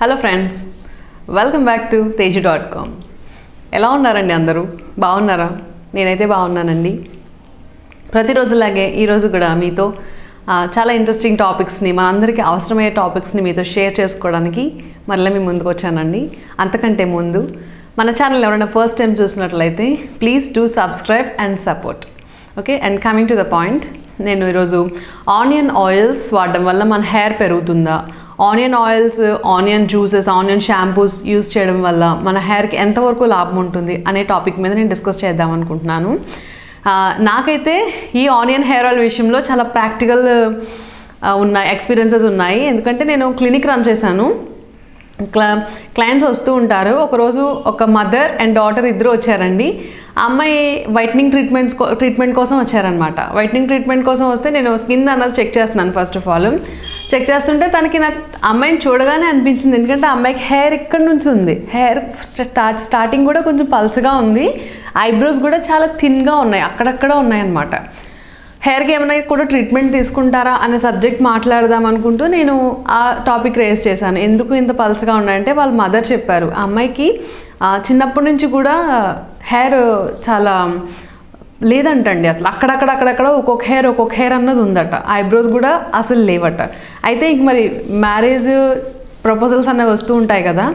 Hello friends welcome back to Teju dot com ఎలా ఉన్నారండి అందరూ? బాగున్నారా? నేనైతే బాగున్నానండి. ప్రతిరోజులాగే ఈరోజు కూడా మీతో చాలా ఇంట్రెస్టింగ్ టాపిక్స్ని మనందరికీ అవసరమయ్యే టాపిక్స్ని మీతో షేర్ చేసుకోవడానికి మరలా మీ ముందుకు వచ్చానండి. అంతకంటే ముందు మన ఛానల్ ఎవరైనా ఫస్ట్ టైం చూసినట్లయితే please do subscribe and support okay and coming to the point నేను ఈరోజు ఆనియన్ ఆయిల్స్ వాడడం వల్ల మన హెయిర్ పెరుగుతుందా? Onion oils onion juices onion shampoos use చేయడం వల్ల మన హెయిర్కి ఎంతవరకు లాభం ఉంటుంది అనే టాపిక్ మీద నేను డిస్కస్ చేద్దాం అనుకుంటున్నాను. నాకైతే ఈ ఆనియన్ హెయిర్ ఆయిల్ విషయంలో చాలా ప్రాక్టికల్ ఉన్నాయి ఎక్స్పీరియన్సెస్ ఉన్నాయి. ఎందుకంటే నేను క్లినిక్ రన్ చేశాను. క్లయింట్స్ వస్తూ ఉంటారు. ఒకరోజు ఒక మదర్ అండ్ డాటర్ ఇద్దరు వచ్చారండి. ఆ అమ్మాయి వైట్నింగ్ ట్రీట్మెంట్స్ ట్రీట్మెంట్ కోసం వచ్చారనమాట వైట్నింగ్ ట్రీట్మెంట్ కోసం వస్తే నేను స్కిన్ అన్నది చెక్ చేస్తున్నాను ఫస్ట్ ఆఫ్ ఆల్ చెక్ చేస్తుంటే తనకి నాకు అమ్మాయిని చూడగానే అనిపించింది. ఎందుకంటే ఆ అమ్మాయికి హెయిర్ ఇక్కడ నుంచి ఉంది. హెయిర్ స్టార్ట్ స్టార్టింగ్ కూడా కొంచెం పల్చగా ఉంది. ఐబ్రోస్ కూడా చాలా థిన్గా ఉన్నాయి. అక్కడక్కడ ఉన్నాయన్నమాట. హెయిర్కి ఏమైనా కూడా ట్రీట్మెంట్ తీసుకుంటారా అనే సబ్జెక్ట్ మాట్లాడదాం అనుకుంటూ నేను ఆ టాపిక్ రేస్ చేశాను. ఎందుకు ఇంత పల్చగా ఉన్నాయంటే వాళ్ళ మదర్ చెప్పారు. ఆ అమ్మాయికి చిన్నప్పటి నుంచి కూడా హెయిర్ చాలా లేదంటండి అసలు. అక్కడక్కడ అక్కడక్కడ ఒక్కొక్క హెయిర్ ఒక్కొక్క హెయిర్ అన్నది ఉందట. ఐబ్రోస్ కూడా అసలు లేవట. అయితే ఇంక మరి మ్యారేజ్ ప్రపోజల్స్ అనేవి వస్తూ ఉంటాయి కదా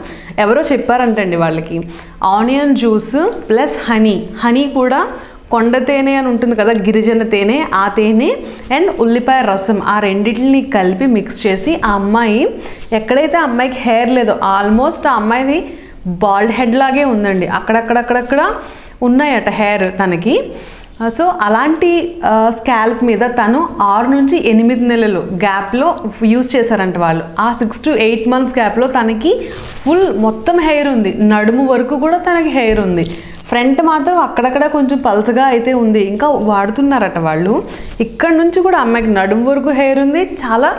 ఎవరో చెప్పారంటండి వాళ్ళకి. Onion juice plus honey honey కూడా కొండ తేనె అని ఉంటుంది కదా గిరిజన తేనె ఆ తేనె అండ్ ఉల్లిపాయ రసం ఆ రెండింటిని కలిపి మిక్స్ చేసి ఆ అమ్మాయి ఎక్కడైతే ఆ అమ్మాయికి హెయిర్ లేదో ఆల్మోస్ట్ ఆ అమ్మాయిది బాల్డ్ హెడ్ లాగే ఉందండి. అక్కడక్కడక్కడక్కడ ఉన్నాయట హెయిర్ తనకి. సో అలాంటి స్కాల్ప్ మీద తను ఆరు నుంచి ఎనిమిది నెలలు గ్యాప్లో యూస్ చేశారంట వాళ్ళు. ఆ సిక్స్ టు ఎయిట్ మంత్స్ గ్యాప్లో తనకి ఫుల్ మొత్తం హెయిర్ ఉంది. నడుము వరకు కూడా తనకి హెయిర్ ఉంది. ఫ్రంట్ మాత్రం అక్కడక్కడ కొంచెం పల్చగా అయితే ఉంది. ఇంకా వాడుతున్నారట వాళ్ళు. ఇక్కడ నుంచి కూడా అమ్మాయికి నడుము వరకు హెయిర్ ఉంది. చాలా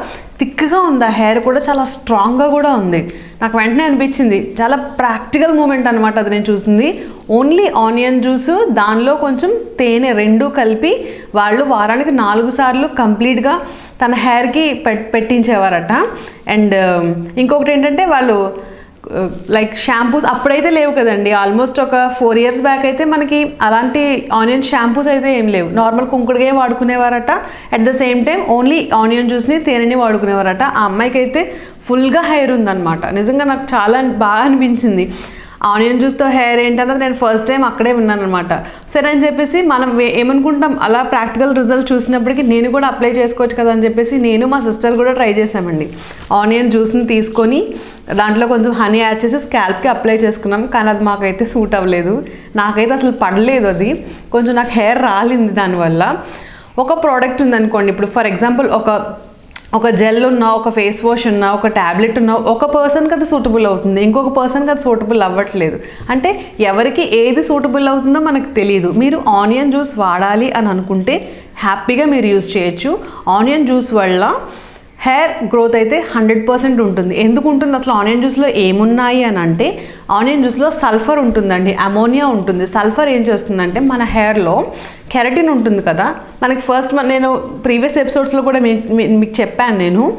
థిక్గా ఉంది. ఆ హెయిర్ కూడా చాలా స్ట్రాంగ్గా కూడా ఉంది. నాకు వెంటనే అనిపించింది. చాలా ప్రాక్టికల్ మూమెంట్ అనమాట అది నేను చూసింది. ఓన్లీ ఆనియన్ జ్యూస్ దానిలో కొంచెం తేనె రెండు కలిపి వాళ్ళు వారానికి నాలుగు సార్లు కంప్లీట్గా తన హెయిర్కి పెట్టించేవారట. అండ్ ఇంకొకటి ఏంటంటే వాళ్ళు లైక్ షాంపూస్ అప్పుడైతే లేవు కదండి. ఆల్మోస్ట్ ఒక ఫోర్ ఇయర్స్ బ్యాక్ అయితే మనకి అలాంటి ఆనియన్ షాంపూస్ అయితే ఏం లేవు. నార్మల్ కుంకుడుగా వాడుకునేవారట. At the same time only onion జ్యూస్ని తేనెని వాడుకునేవారట. ఆ అమ్మాయికి అయితే ఫుల్గా హెయిర్ ఉందన్నమాట. నిజంగా నాకు చాలా బాగా అనిపించింది. ఆనియన్ జ్యూస్తో హెయిర్ ఏంటన్నది నేను ఫస్ట్ టైం అక్కడే విన్నాను అనమాట సరే అని చెప్పేసి మనం వే- ఏమనుకుంటాం? అలా ప్రాక్టికల్ రిజల్ట్ చూసినప్పటికీ నేను కూడా అప్లై చేసుకోవచ్చు కదా అని చెప్పేసి నేను మా సిస్టర్ కూడా ట్రై చేసామండి ఆనియన్ జ్యూస్ని తీసుకొని దాంట్లో కొంచెం హనీ యాడ్ చేసి స్కాల్ప్కి అప్లై చేసుకున్నాం. కానీ అది మాకైతే సూట్ అవ్వలేదు. నాకైతే అసలు పడలేదు అది. కొంచెం నాకు హెయిర్ రాలింది దానివల్ల. ఒక ప్రోడక్ట్ ఉందనుకోండి. ఇప్పుడు ఫర్ ఎగ్జాంపుల్ ఒక ఒక జెల్ ఉన్న ఒక ఫేస్ వాష్ ఉన్న ఒక ట్యాబ్లెట్ ఉన్న ఒక పర్సన్కి అది సూటబుల్ అవుతుంది. ఇంకొక పర్సన్కి అది సూటబుల్ అవ్వట్లేదు. అంటే ఎవరికి ఏది సూటబుల్ అవుతుందో మనకు తెలియదు మీరు ఆనియన్ జ్యూస్ వాడాలి అని అనుకుంటే హ్యాపీగా మీరు యూజ్ చేయొచ్చు. ఆనియన్ జ్యూస్ వల్ల హెయిర్ గ్రోత్ అయితే హండ్రెడ్ పర్సెంట్ ఉంటుంది. ఎందుకు ఉంటుంది అసలు ఆనియన్ జ్యూస్లో ఏమున్నాయి అని అంటే ఆనియన్ జ్యూస్లో సల్ఫర్ ఉంటుందండి అమోనియా ఉంటుంది. సల్ఫర్ ఏం చేస్తుందంటే మన హెయిర్లో కెరటిన్ ఉంటుంది కదా? మనకి ఫస్ట్ నేను ప్రీవియస్ ఎపిసోడ్స్లో కూడా మీకు చెప్పాను నేను.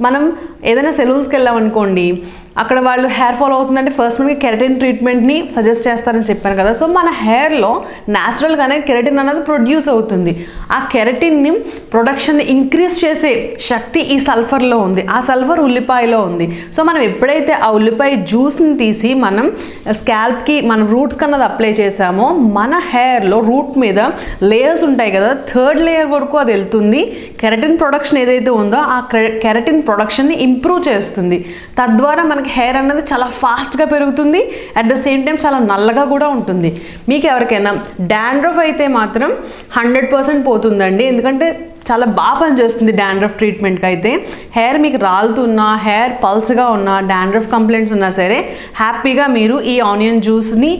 మనం ఏదైనా సెలూన్స్కి వెళ్ళామనుకోండి అక్కడ వాళ్ళు హెయిర్ ఫాల్ అవుతుందంటే ఫస్ట్ మనకి కెరటిన్ ట్రీట్మెంట్ని సజెస్ట్ చేస్తారని చెప్పాను కదా. సో మన హెయిర్లో న్యాచురల్గానే కెరటిన్ అనేది ప్రొడ్యూస్ అవుతుంది. ఆ కెరటిన్ని ప్రొడక్షన్ ఇంక్రీజ్ చేసే శక్తి ఈ సల్ఫర్లో ఉంది. ఆ సల్ఫర్ ఉల్లిపాయలో ఉంది. సో మనం ఎప్పుడైతే ఆ ఉల్లిపాయ జ్యూస్ని తీసి మనం స్కాల్ప్కి మనం రూట్స్ కన్నది అప్లై చేసామో మన హెయిర్లో రూట్ మీద లేయర్స్ ఉంటాయి కదా. థర్డ్ లేయర్ వరకు అది వెళ్తుంది. కెరటిన్ ప్రొడక్షన్ ఏదైతే ఉందో ఆ కెరటిన్ ప్రొడక్షన్ని ఇంప్రూవ్ చేస్తుంది. తద్వారా మనకి హెయిర్ అన్నది చాలా ఫాస్ట్గా పెరుగుతుంది. అట్ ద సేమ్ టైం చాలా నల్లగా కూడా ఉంటుంది. మీకు ఎవరికైనా డాండ్రఫ్ అయితే మాత్రం హండ్రెడ్ పర్సెంట్ పోతుందండి. ఎందుకంటే చాలా బాగా పనిచేస్తుంది డాండ్రఫ్ ట్రీట్మెంట్కి అయితే. హెయిర్ మీకు రాలుతున్నా హెయిర్ పల్స్గా ఉన్నా డాండ్రఫ్ కంప్లైంట్స్ ఉన్నా సరే హ్యాపీగా మీరు ఈ ఆనియన్ జ్యూస్ని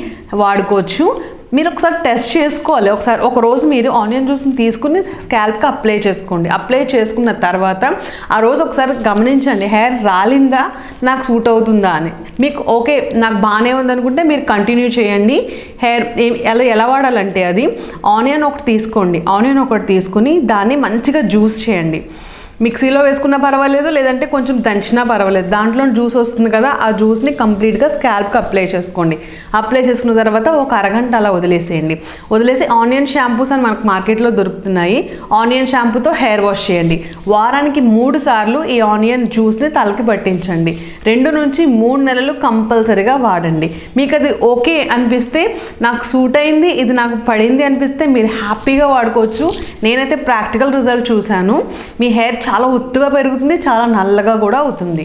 వాడుకోవచ్చు. మీరు ఒకసారి టెస్ట్ చేసుకోవాలి. ఒకసారి ఒక రోజు మీరు ఆనియన్ జ్యూస్ని తీసుకుని స్కాల్ప్కి అప్లై చేసుకోండి. అప్లై చేసుకున్న తర్వాత ఆ రోజు ఒకసారి గమనించండి హెయిర్ రాలిందా నాకు సూట్ అవుతుందా అని. మీకు ఓకే నాకు బాగానే ఉందనుకుంటే మీరు కంటిన్యూ చేయండి. హెయిర్ ఎలా ఎలా వాడాలంటే అది ఆనియన్ ఒకటి తీసుకోండి. ఆనియన్ ఒకటి తీసుకుని దాన్ని మంచిగా జ్యూస్ చేయండి. మిక్సీలో వేసుకున్నా పర్వాలేదు లేదంటే కొంచెం దంచినా పర్వాలేదు. దాంట్లో జ్యూస్ వస్తుంది కదా ఆ జ్యూస్ని కంప్లీట్గా స్కాల్ప్కి అప్లై చేసుకోండి. అప్లై చేసుకున్న తర్వాత ఒక అరగంట అలా వదిలేసేయండి. వదిలేసి ఆనియన్ షాంపూస్ అని మనకు మార్కెట్లో దొరుకుతున్నాయి. ఆనియన్ షాంపూతో హెయిర్ వాష్ చేయండి. వారానికి మూడు సార్లు ఈ ఆనియన్ జ్యూస్ని తలకి పట్టించండి. రెండు నుంచి మూడు నెలలు కంపల్సరీగా వాడండి. మీకు అది ఓకే అనిపిస్తే నాకు సూట్ అయింది ఇది నాకు పడింది అనిపిస్తే మీరు హ్యాపీగా వాడుకోవచ్చు. నేనైతే ప్రాక్టికల్ రిజల్ట్ చూశాను. మీ హెయిర్ చాలా ఒత్తుగా పెరుగుతుంది చాలా నల్లగా కూడా అవుతుంది.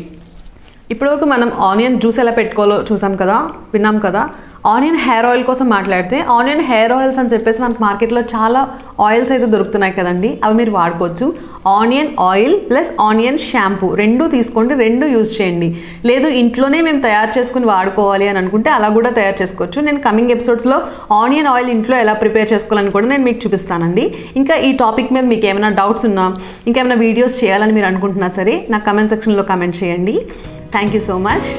ఇప్పటివరకు మనం ఆనియన్ జ్యూస్ ఎలా పెట్టుకోవాలో చూసాం కదా విన్నాం కదా ఆనియన్ హెయిర్ ఆయిల్ కోసం మాట్లాడితే ఆనియన్ హెయిర్ ఆయిల్స్ అని చెప్పేసి మనకు మార్కెట్లో చాలా ఆయిల్స్ అయితే దొరుకుతున్నాయి కదండి. అవి మీరు వాడుకోవచ్చు. Onion oil plus onion shampoo రెండు తీసుకోండి రెండు యూజ్ చేయండి. లేదు ఇంట్లోనే మేము తయారు చేసుకుని వాడుకోవాలి అని అనుకుంటే అలా కూడా తయారు చేసుకోవచ్చు. నేను కమింగ్ ఎపిసోడ్స్లో ఆనియన్ ఆయిల్ ఇంట్లో ఎలా ప్రిపేర్ చేసుకోవాలని కూడా నేను మీకు చూపిస్తానండి. ఇంకా ఈ టాపిక్ మీద మీకు ఏమైనా డౌట్స్ ఉన్నా ఇంకేమైనా వీడియోస్ చేయాలని మీరు అనుకుంటున్నా సరే నాకు కమెంట్ సెక్షన్లో కమెంట్ చేయండి. Thank you so much.